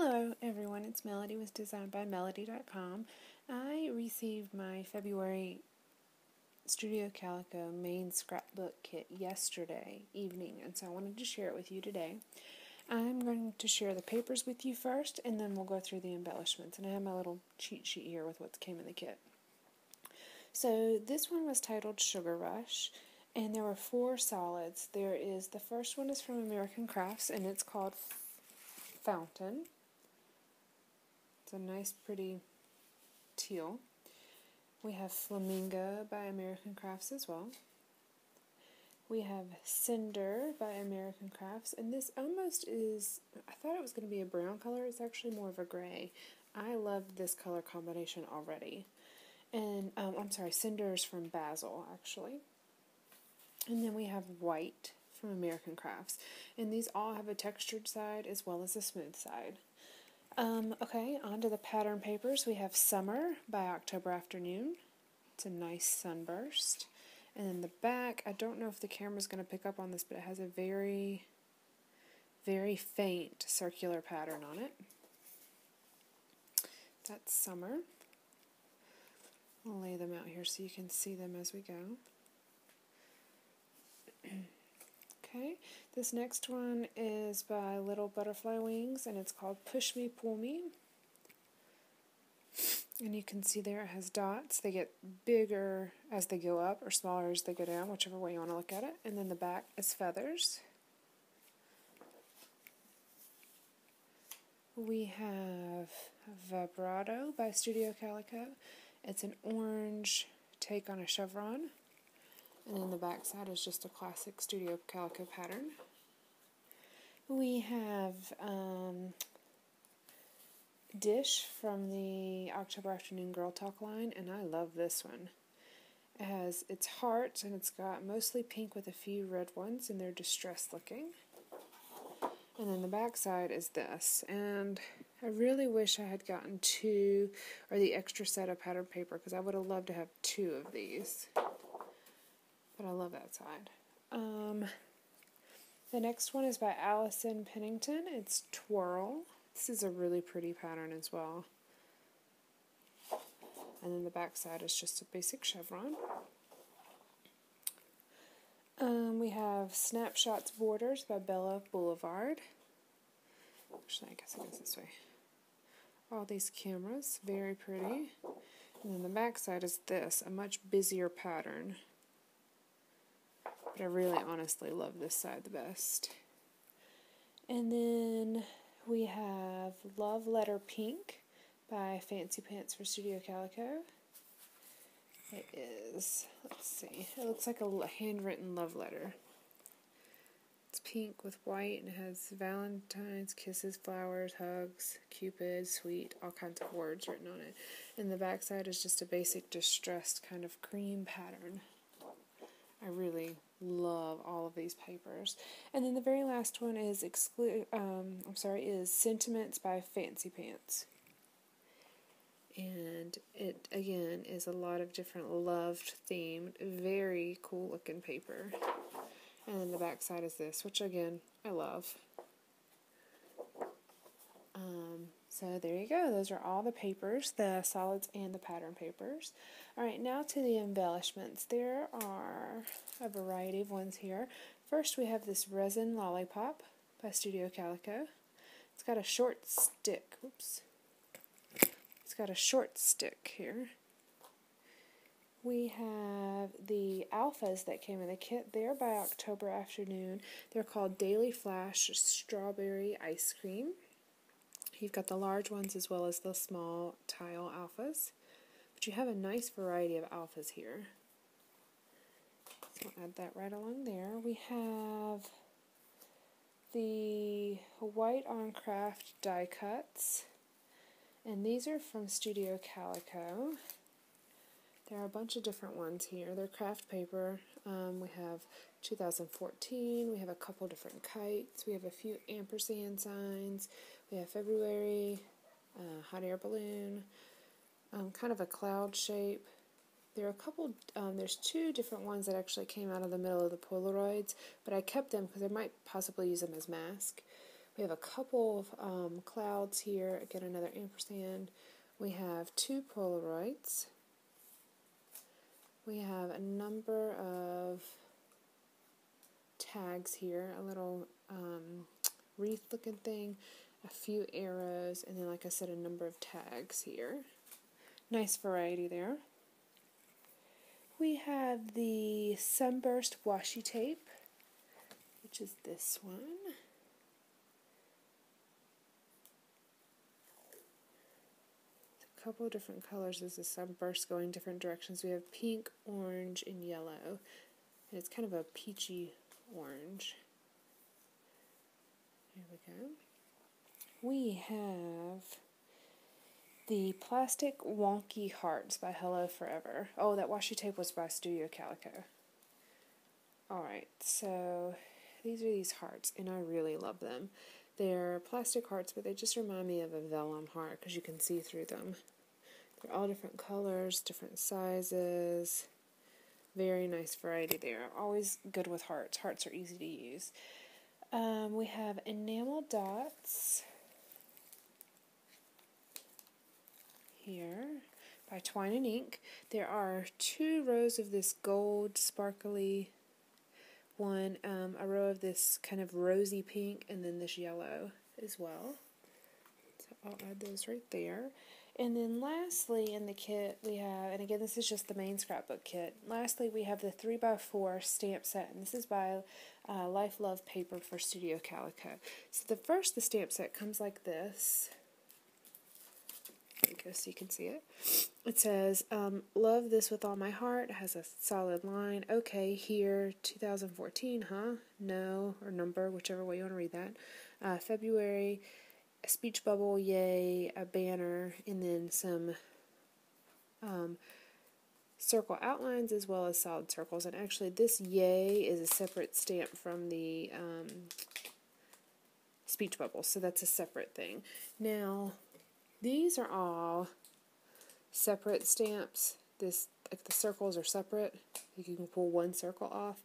Hello, everyone. It's Melody. It was designed by Melody.com. I received my February Studio Calico main scrapbook kit yesterday evening, and so I wanted to share it with you today. I'm going to share the papers with you first, and then we'll go through the embellishments. And I have my little cheat sheet here with what came in the kit. So this one was titled Sugar Rush, and there were four solids. There is the first one is from American Crafts, and it's called Fountain. It's a nice, pretty teal. We have Flamingo by American Crafts as well. We have Cinder by American Crafts, and this almost is, I thought it was going to be a brown color, it's actually more of a gray. I love this color combination already. And, um, I'm sorry, Cinder is from Bazzill, actually. And then we have White from American Crafts, and these all have a textured side as well as a smooth side. Um, okay, on to the pattern papers. We have Summer by October Afternoon. It's a nice sunburst. And then the back, I don't know if the camera's going to pick up on this, but it has a very, very faint circular pattern on it. That's Summer. I'll lay them out here so you can see them as we go. Okay, this next one is by Little Butterfly Wings and it's called Push Me, Pull Me. And you can see there it has dots. They get bigger as they go up or smaller as they go down, whichever way you want to look at it. And then the back is feathers. We have Vibrato by Studio Calico. It's an orange take on a chevron. And then the back side is just a classic Studio Calico pattern. We have um, Dish from the October Afternoon Girl Talk line, and I love this one. It has its heart, and it's got mostly pink with a few red ones, and they're distressed looking. And then the back side is this, and I really wish I had gotten two, or the extra set of pattern paper, because I would have loved to have two of these but I love that side. Um, the next one is by Allison Pennington. It's Twirl. This is a really pretty pattern as well. And then the back side is just a basic chevron. Um, we have Snapshots Borders by Bella Boulevard. Actually, I guess it goes this way. All these cameras, very pretty. And then the back side is this, a much busier pattern. But I really honestly love this side the best. And then we have Love Letter Pink by Fancy Pants for Studio Calico. It is, let's see, it looks like a handwritten love letter. It's pink with white and it has Valentine's, kisses, flowers, hugs, Cupid, sweet, all kinds of words written on it. And the back side is just a basic distressed kind of cream pattern. I really love all of these papers. And then the very last one is exclude. Um, I'm sorry, is Sentiments by Fancy Pants. And it again is a lot of different loved themed, very cool looking paper. And then the back side is this, which again I love. Um, so there you go. Those are all the papers, the solids and the pattern papers. All right, now to the embellishments. There are a variety of ones here. First, we have this resin lollipop by Studio Calico. It's got a short stick. Oops. It's got a short stick here. We have the alphas that came in the kit. They're by October afternoon. They're called Daily Flash Strawberry Ice Cream. You've got the large ones as well as the small tile alphas. But you have a nice variety of alphas here. So I'll add that right along there. We have the White on Kraft die cuts. And these are from Studio Calico. There are a bunch of different ones here. They're craft paper. Um, we have 2014. We have a couple different kites. We have a few ampersand signs. We have February, uh, hot air balloon, um, kind of a cloud shape. There are a couple, um, there's two different ones that actually came out of the middle of the Polaroids, but I kept them because I might possibly use them as mask. We have a couple of um, clouds here. Again, another ampersand. We have two Polaroids. We have a number of tags here, a little um, wreath looking thing, a few arrows, and then, like I said, a number of tags here. Nice variety there. We have the Sunburst washi tape, which is this one. a couple different colors as the sunburst going different directions. We have pink, orange, and yellow. And it's kind of a peachy orange. Here we go. We have the Plastic Wonky Hearts by Hello Forever. Oh, that washi tape was by Studio Calico. Alright, so these are these hearts, and I really love them. They're plastic hearts, but they just remind me of a vellum heart because you can see through them. They're all different colors, different sizes. Very nice variety there. Always good with hearts. Hearts are easy to use. Um, we have enamel dots here by Twine and Ink. There are two rows of this gold sparkly one, um, a row of this kind of rosy pink, and then this yellow as well. So I'll add those right there. And then lastly in the kit we have, and again this is just the main scrapbook kit, lastly we have the 3x4 stamp set, and this is by uh, Life Love Paper for Studio Calico. So the first, the stamp set comes like this. There you go, so you can see it. It says, um, love this with all my heart, it has a solid line, okay, here, 2014, huh? No, or number, whichever way you want to read that. Uh, February a speech bubble, yay, a banner, and then some um, circle outlines as well as solid circles. And actually, this yay is a separate stamp from the um, speech bubble, so that's a separate thing. Now, these are all separate stamps. This like the circles are separate. You can pull one circle off.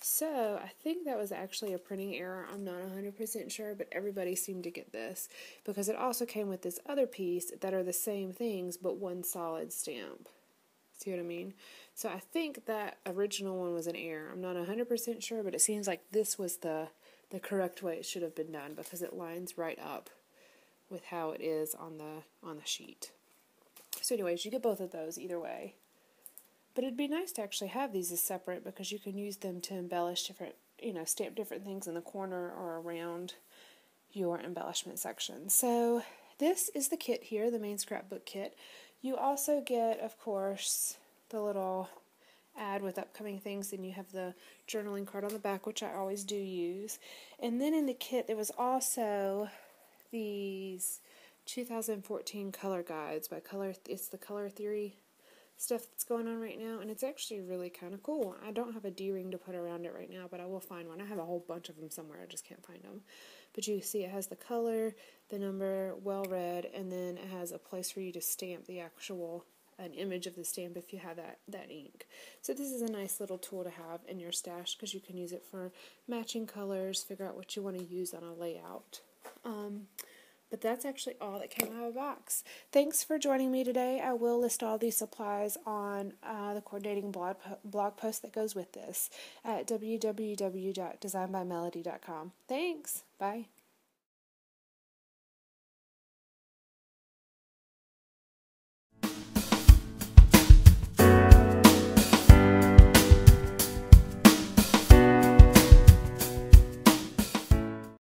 So I think that was actually a printing error. I'm not 100% sure, but everybody seemed to get this because it also came with this other piece that are the same things but one solid stamp. See what I mean? So I think that original one was an error. I'm not 100% sure, but it seems like this was the the correct way it should have been done because it lines right up with how it is on the on the sheet. So anyways, you get both of those either way. But it'd be nice to actually have these as separate because you can use them to embellish different, you know, stamp different things in the corner or around your embellishment section. So this is the kit here, the main scrapbook kit. You also get, of course, the little ad with upcoming things, and you have the journaling card on the back, which I always do use. And then in the kit, there was also these 2014 color guides by Color. It's the Color Theory stuff that's going on right now, and it's actually really kind of cool. I don't have a D ring to put around it right now, but I will find one. I have a whole bunch of them somewhere, I just can't find them. But you see, it has the color, the number, well read, and then it has a place for you to stamp the actual an image of the stamp if you have that, that ink. So this is a nice little tool to have in your stash because you can use it for matching colors, figure out what you want to use on a layout. Um, but that's actually all that came out of the box. Thanks for joining me today. I will list all these supplies on uh, the coordinating blog, blog post that goes with this at www.designbymelody.com. Thanks. Bye.